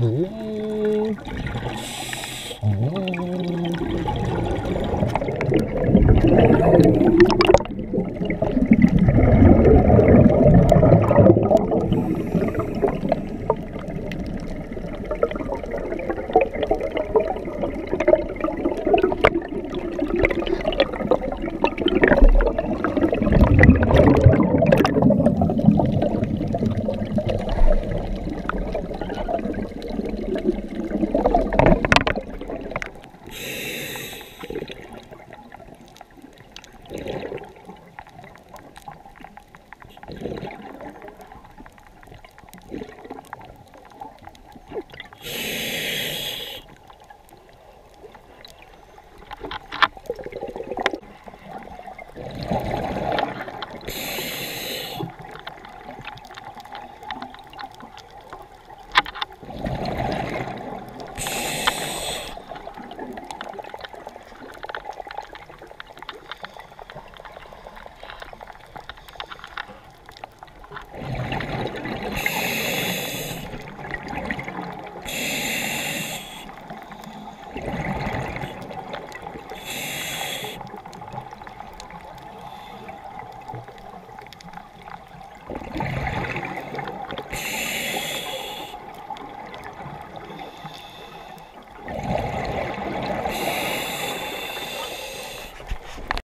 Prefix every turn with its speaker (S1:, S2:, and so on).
S1: Thank hum. you.